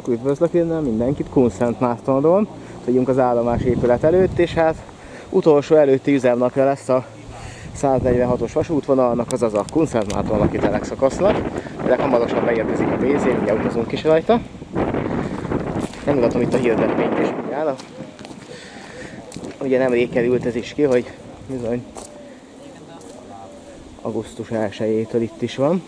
Sziasztok, üdvözlök innen mindenkit Kunszent Mártonról. Vagyunk az állomás épület előtt, és hát utolsó előtti üzemnapja lesz a 146-os vasútvonalnak, azaz a Kunszent Márton telek szakasznak. De hamarosan megérkezik a BZ, ugye utazunk is rajta. Nem mutatom itt a hirdetményt is, ugye, Ugye nemrég került ez is ki, hogy bizony augusztus 1-től itt is van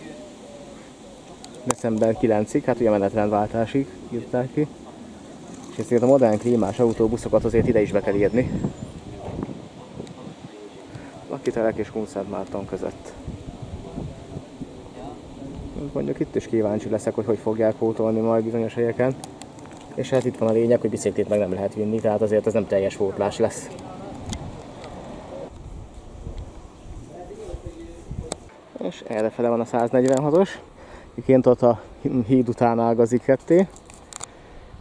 december 9-ig, hát ugye menetrendváltásig írták ki. És ezért a modern klímás autóbuszokat azért ide is be kell írni. Lakitelek és Kunszent Márton között. Mondjuk itt is kíváncsi leszek, hogy hogy fogják pótolni majd bizonyos helyeken. És hát itt van a lényeg, hogy biciklit meg nem lehet vinni, tehát azért ez nem teljes pótlás lesz. És errefele van a 146-os. Egyébként ott a híd után ágazik ketté.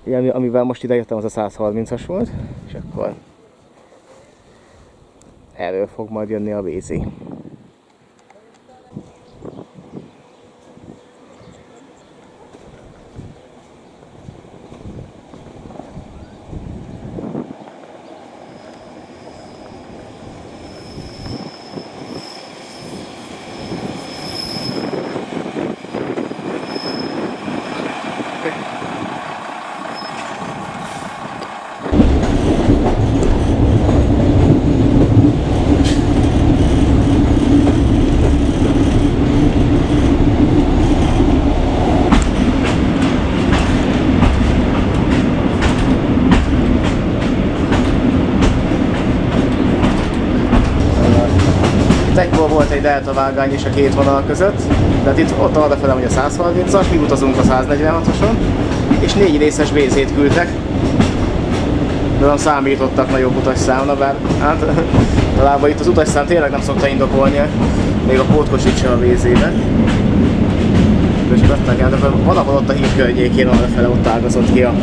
Ilyen, amivel most ide jöttem, az a 130-as volt, és akkor erről fog majd jönni a vízi. Volt egy delta vágány is a két vonal között, de hát itt ott arra felem, hogy a 130-as, mi utazunk a 146-oson, és négy részes vézét küldtek. De nem számítottak nagyobb utasszámra, bár hát talában itt az utasszám tényleg nem szokta indokolni, még a pótkocsit sem a vézébe. És adták el, de valahol ott a híd környékén arra fele ott ágazott ki a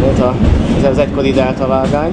volt a, ez az egykori delta vágány.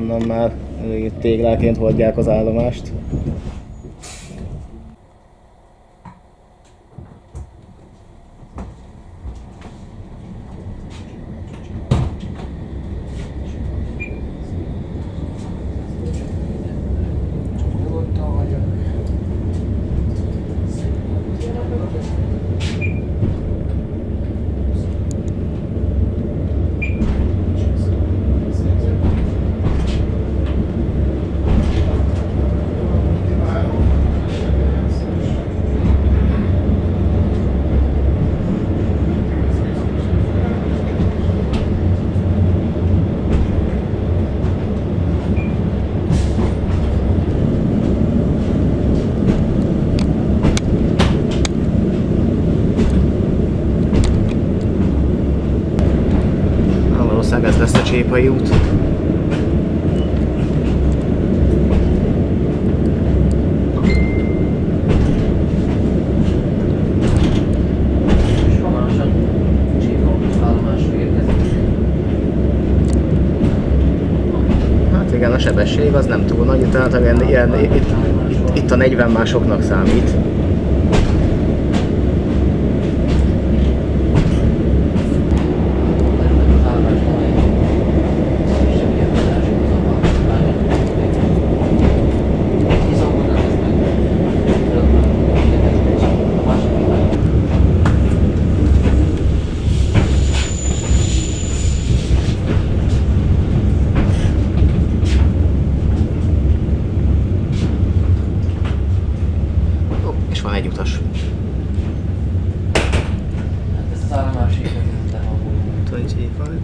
Ahonnan már tégláként hordják az állomást. Csépai út. Hát igen, a sebesség az nem túl nagy, tehát ilyen, ilyen, itt, itt a 40 másoknak számít. Az állomás talán semmilyen hatású az a vágány. Viszont oda lesz meg. A második vágány. Ó, és van egy utas. Hát ezt az állomásig nem hangoljuk. 25.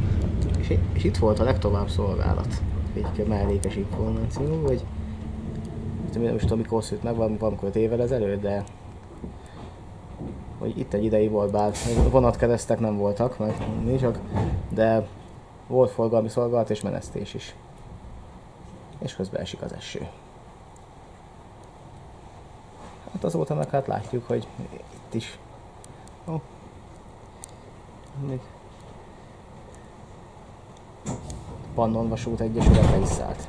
És, és itt volt a legtovább szolgálat. Egy mellékes információ, hogy most tudom, mikor szült meg, valami valamikor évvel ezelőtt, de hogy itt egy ideig volt, bár vonatkeresztek nem voltak, meg csak, de volt forgalmi szolgálat és menesztés is. És közben esik az eső. Hát azóta meg hát látjuk, hogy itt is. Ó. Még Pannon Vasút Egyesülete is szállt.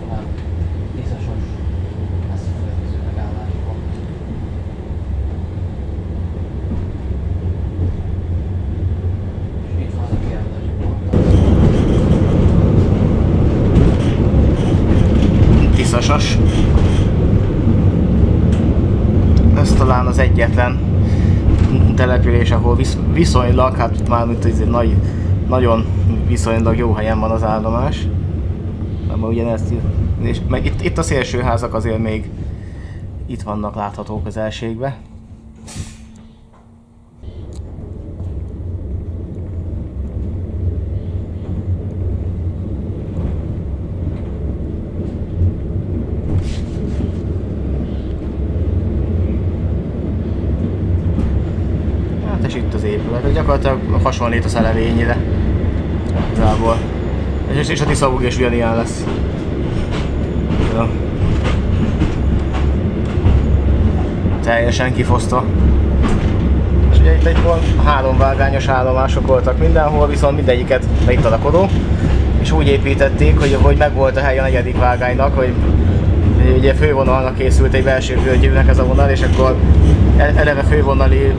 Tovább Tiszasos lesz a következő megálláspont. És itt van az a kiállítási pont. Tiszasas. Ez talán az egyetlen település, ahol visz, viszonylag, hát már mint ez egy nagy, nagyon viszonylag jó helyen van az állomás. Nem, ugyanezt, és meg itt, itt a szélső házak azért még itt vannak láthatók közelségbe. Hát és itt az épület, Ez gyakorlatilag hasonlít a szelevényire. Igazából. És, és a Tiszaúg is ugyanilyen lesz. Ja. Teljesen kifosztva. És ugye itt egy három vágányos állomások voltak mindenhol, viszont mindegyiket itt a lakodó. És úgy építették, hogy, hogy megvolt a hely a negyedik vágánynak, hogy ugye fővonalnak készült egy belső körgyűrűnek ez a vonal, és akkor eleve fővonali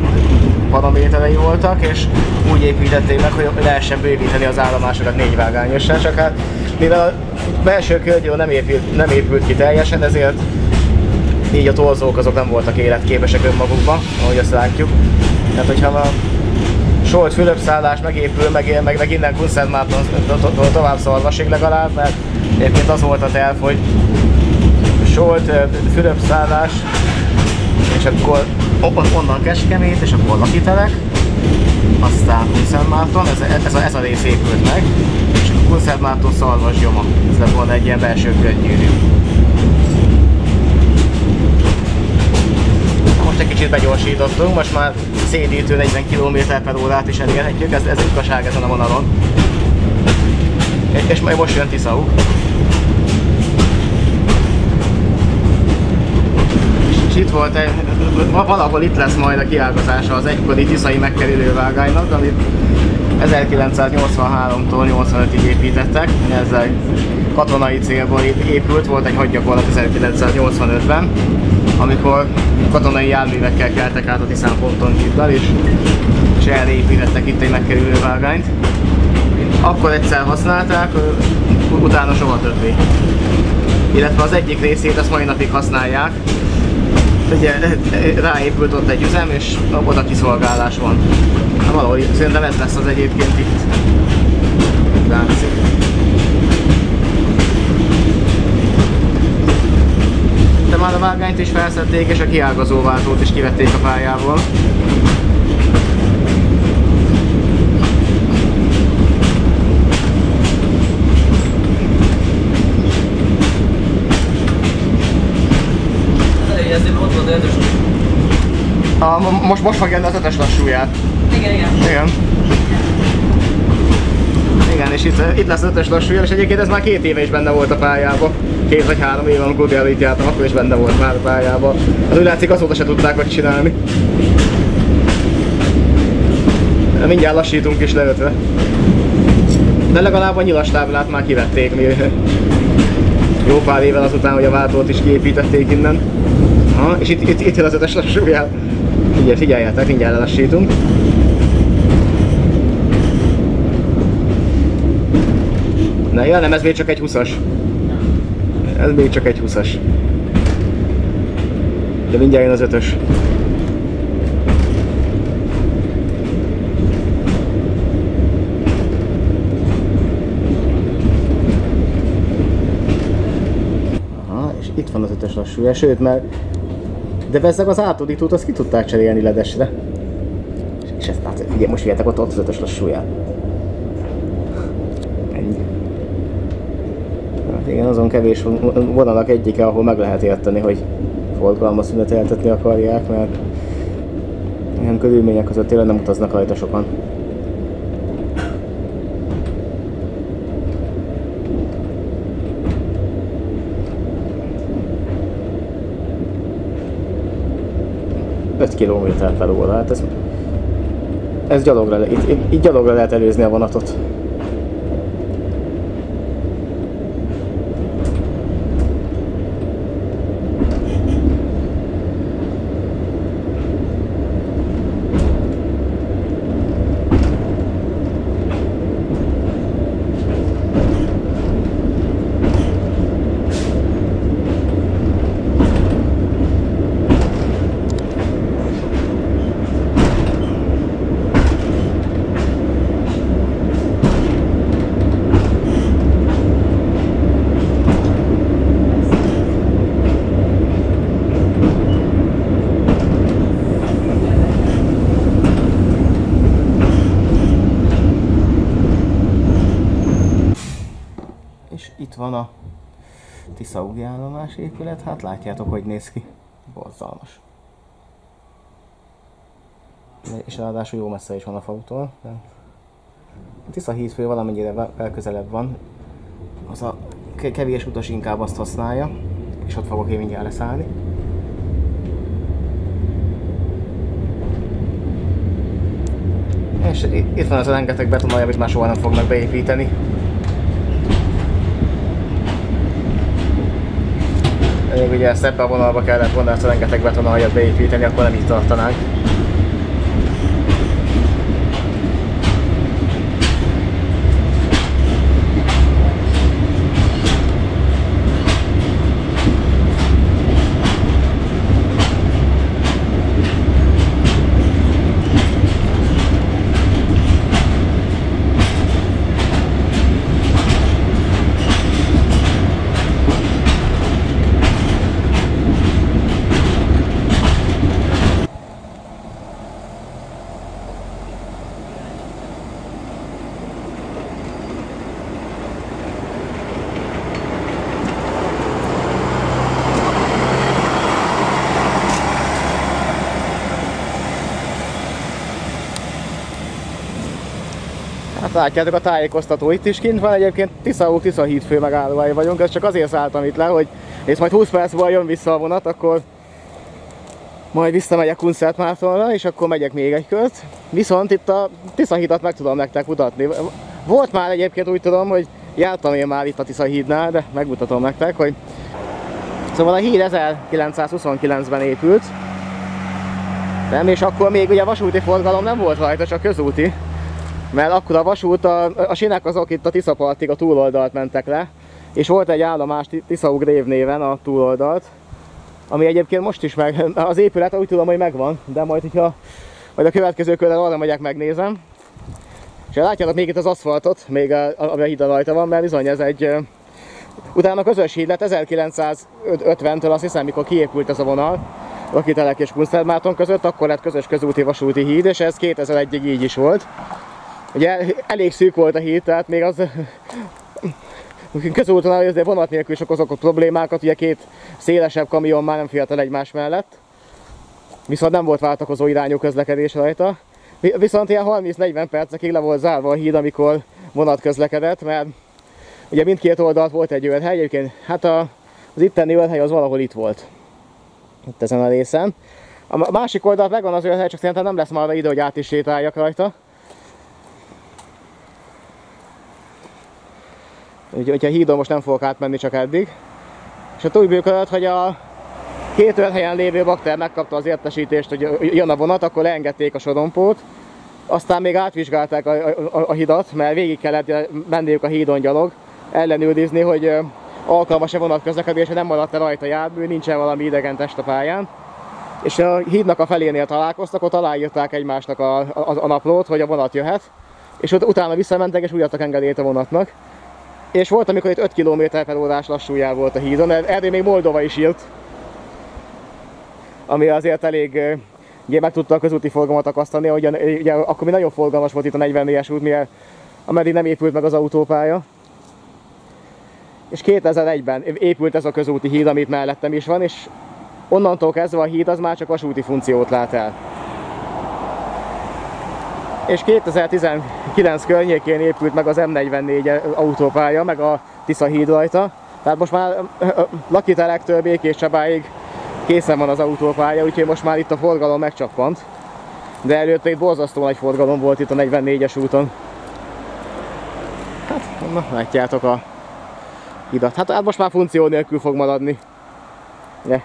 paraméterei voltak, és úgy építették meg, hogy lehessen bővíteni az állomásokat négy vágányossá, csak hát mivel a belső körgyűrű nem épült, nem épült ki teljesen, ezért így a torzók azok nem voltak életképesek önmagukban, ahogy azt látjuk. Tehát hogyha a Solt Fülöp-szállás megépül, meg, meg, meg innen Kunszentmárton tovább Szarvasig legalább, mert egyébként az volt a terv, hogy Solt, ö, Fülöp-szállás, és akkor onnan Keskemét, és akkor Lakitelek, aztán Kunszentmárton, ez, ez, a, ez a rész épült meg, és akkor Kunszentmárton Szarvas Gyoma, ez lett volna egy ilyen belső körgyűrű. Most egy kicsit begyorsítottunk, most már szédítő 40 km per órát is elérhetjük, ez, ez ritkaság ezen a vonalon. És, és majd most jön Tiszauk. Itt volt egy, valahol itt lesz majd a kiágazása az egykori tiszai megkerülő vágánynak, amit 1983-tól 85-ig építettek, ezzel katonai célból épült, volt egy hadgyakorlat 1985-ben, amikor katonai járművekkel keltek át a Tiszán ponton kívül, és, és erre építettek itt egy megkerülő vágányt. Akkor egyszer használták, utána soha többé. Illetve az egyik részét azt mai napig használják, ugye ráépült egy üzem, és oda kiszolgálás van. Na, valahogy szerintem ez lesz az egyébként itt. Látszik. De már a vágányt is felszették, és a kiágazó váltót is kivették a pályából. Most, most fog jönni az ötös lassúját. Igen, igen. Igen. Igen, és itt, itt lesz ötös lassúja, és egyébként ez már két éve is benne volt a pályában. Két vagy három éve, amikor Bialit jártam, akkor is benne volt már a pályában. Az úgy látszik, azóta se tudták megcsinálni. Mindjárt lassítunk is leötve. De legalább a nyilas táblát már kivették mi jó pár évvel azután, hogy a váltót is kiépítették innen. Aha, és itt, itt, itt jön az ötös lassúját. Figyelj, figyeljetek, mindjárt lelassítunk. Na jó, nem, ez még csak egy 20-as. Ez még csak egy 20-as. De mindjárt jön az ötös. Aha, és itt van az ötös lassúja, sőt, mert de bezzeg az átudítót, azt ki tudták cserélni ledesre. És ezt hát, figyelj, most figyeljetek, ott, ott az ötös lassúját. Ennyi. Hát igen, azon kevés vonalak egyike, ahol meg lehet érteni, hogy forgalmat szüneteltetni akarják, mert ilyen körülmények között tényleg nem utaznak rajta sokan. Öt kilométer per óra, hát ez, ez gyalogra, itt, itt gyalogra lehet előzni a vonatot. És itt van a Tiszaúgi állomás épület, hát látjátok, hogy néz ki. Borzalmas. És ráadásul jó messze is van a falutól. De... A Tisza hídfő valamennyire elközelebb van. Az a ke- kevés utas inkább azt használja, és ott fogok én mindjárt leszállni. És itt van az a rengeteg betonalja, amit már soha nem fognak beépíteni. Ugye ezt ebbe a vonalba kellett volna ezt a rengeteg betonaljat beépíteni, akkor nem így tartanánk. Látjátok a tájékoztató itt is kint van, egyébként Tiszaó, Tisza hídfő megállóai vagyunk, ez csak azért szálltam itt le, hogy és majd 20 perc múlva jön vissza a vonat, akkor majd visszamegyek Kunszert és akkor megyek még egy kört. Viszont itt a Tisza hidat meg tudom nektek mutatni. Volt már egyébként úgy tudom, hogy jártam én már itt a Tisza hídnál, de megmutatom nektek, hogy Szóval a híd 1929-ben épült, nem, és akkor még ugye vasúti forgalom nem volt rajta, csak közúti. Mert akkor a vasút, a, a sinek azok itt a Tiszapartig a túloldalt mentek le, és volt egy állomás Ti- Tiszaug Rév néven a túloldalt, ami egyébként most is meg, az épület úgy tudom, hogy megvan, de majd, hogyha majd a következő körrel arra megyek, megnézem. És látjátok még itt az aszfaltot, még a, ami a hídon rajta van, mert bizony ez egy, utána közös híd lett 1950-től, azt hiszem, mikor kiépült ez a vonal, Rakitelek és Kunsztermáton között, akkor lett közös közúti vasúti híd, és ez 2001-ig így is volt. Ugye elég szűk volt a híd, tehát még az közúton azért vonat nélkül is okozott problémákat, ugye két szélesebb kamion már nem fért el egymás mellett. viszont nem volt váltakozó irányú közlekedés rajta. Vi- Viszont ilyen 30-40 percekig le volt zárva a híd, amikor vonat közlekedett, mert ugye mindkét oldalt volt egy őrhely, egyébként hát a, az itteni őrhely az valahol itt volt. Itt ezen a részen. A másik oldalt megvan az őrhely, csak szerintem nem lesz már idő, hogy át is sétáljak rajta. Úgyhogy hogyha hídon most nem fogok átmenni csak eddig. És a úgy működött, hogy a két őrhelyen lévő bakter megkapta az értesítést, hogy jön a vonat, akkor leengedték a sorompót. Aztán még átvizsgálták a, a, a hidat, mert végig kellett menniük a hídon gyalog, ellenőrizni, hogy alkalmas-e vonat közlekedésre, nem maradt-e rajta jármű, nincsen valami idegen test a pályán. És a hídnak a felénél találkoztak, ott aláírták egymásnak a, a, a naplót, hogy a vonat jöhet. És ott utána visszamentek, és úgy adtak engedélyt a vonatnak. És volt, amikor itt 5 km per órás lassú volt a hídon, erről még Moldova is írt. Ami azért elég, ugye meg tudta a közúti forgalmat akasztani, hogy ugye, akkor még nagyon forgalmas volt itt a 44-es út, mivel ameddig nem épült meg az autópálya. És 2001-ben épült ez a közúti híd, amit mellettem is van, és onnantól kezdve a híd az már csak vasúti funkciót lát el. És 2019 környékén épült meg az M44 autópálya, meg a Tisza híd rajta. Tehát most már Lakitelektől Békés Csabáig készen van az autópálya, úgyhogy most már itt a forgalom megcsappant. De előtte itt borzasztó nagy forgalom volt itt a 44-es úton. Hát, na, látjátok a hidat. Hát, hát most már funkció nélkül fog maradni. Ugye?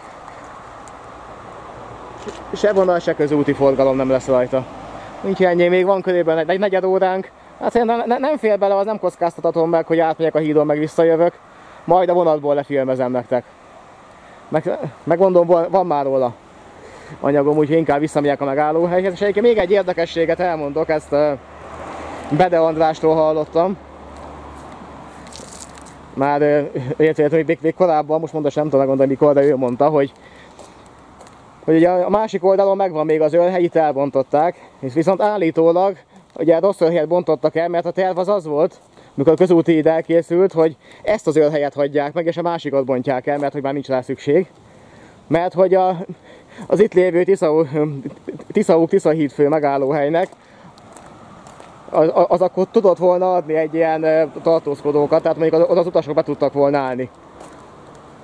Se vonal, se közúti forgalom nem lesz rajta. Úgyhogy ennyi, még van körülbelül egy, egy negyed óránk. Hát szerintem ne, nem fél bele, az nem kockáztatatom meg, hogy átmegyek a hídon, meg visszajövök. Majd a vonatból lefilmezem nektek. Meg, megmondom, van, már róla anyagom, úgyhogy inkább visszamegyek a megállóhelyhez. És egyébként még egy érdekességet elmondok, ezt uh, Bede Andrástól hallottam. Már uh, hogy még, még korábban, most mondom, nem tudom megmondani mikor, de ő mondta, hogy hogy ugye a másik oldalon megvan még az őrhely, itt elbontották, és viszont állítólag ugye rossz őrhelyet bontottak el, mert a terv az az volt, mikor a közúti híd elkészült, hogy ezt az őrhelyet hagyják meg, és a másikat bontják el, mert hogy már nincs rá szükség. Mert hogy a, az itt lévő Tiszaú, Tiszaú Tisza hídfő megállóhelynek az, az akkor tudott volna adni egy ilyen tartózkodókat, tehát mondjuk oda az utasok be tudtak volna állni.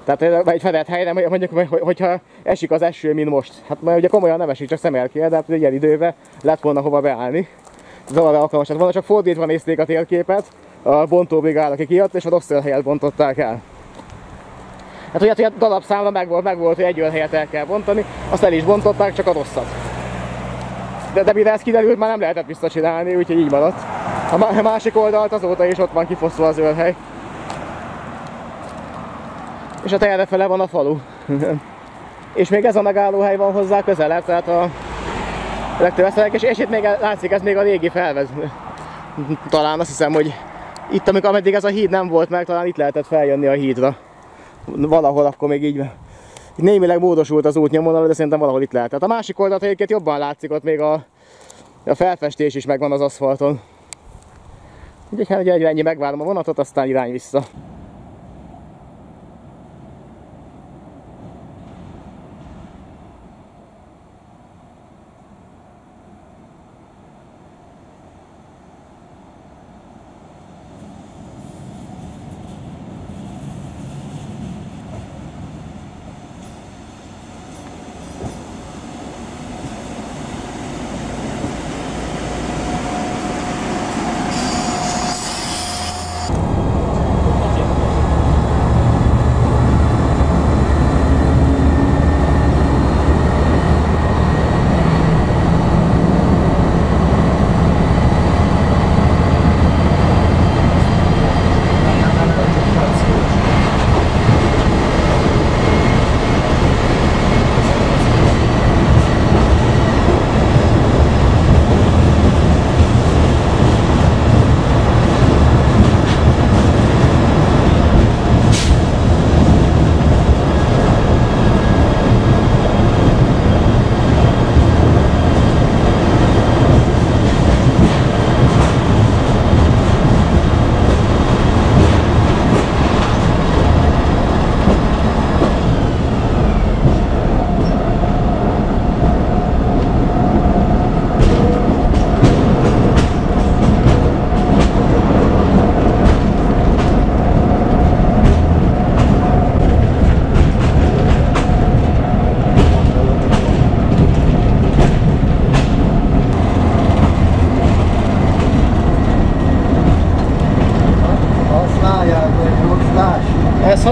Tehát egy fedett helyre, mondjuk, hogy- hogyha esik az eső, mint most. Hát már ugye komolyan nem esik, csak szemelkél, de hát egy ilyen időben lett volna hova beállni. Ez arra alkalmas lett volna, csak fordítva nézték a térképet, a bontóbrigál, aki kijött, és a rossz helyet bontották el. Hát ugye a darabszámra meg volt, meg volt, hogy egy olyan helyet el kell bontani, azt el is bontották, csak a rosszat. De, de mire ez kiderült, már nem lehetett visszacsinálni, úgyhogy így maradt. A másik oldalt azóta is ott van kifosztva az őrhely. És a errefele van a falu. és még ez a megállóhely van hozzá közelebb, tehát a legtöbb és, és itt még látszik, ez még a régi felvez. Talán azt hiszem, hogy itt, amikor ameddig ez a híd nem volt meg, talán itt lehetett feljönni a hídra. Valahol akkor még így némileg módosult az útnyomvonal, de szerintem valahol itt lehetett. A másik oldalt egyébként jobban látszik, ott még a, a felfestés is megvan az aszfalton. Úgyhogy hát ugye ennyi megvárom a vonatot, aztán irány vissza.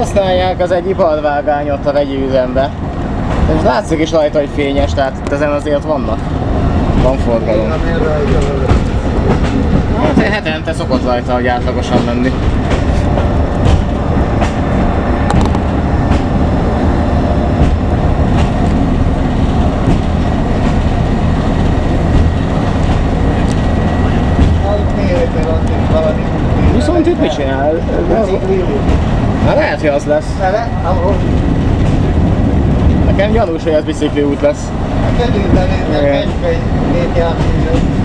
Használják az egy iparvágány ott a vegyi üzembe. És látszik is rajta, hogy fényes, tehát itt ezen azért vannak. Van forgalom. Hát hetente szokott rajta, hogy átlagosan menni. Viszont itt mit csinál? Hát lehet, hogy az lesz. Nekem gyanús, hogy ez bicikli út lesz. Kerülben egy két játék.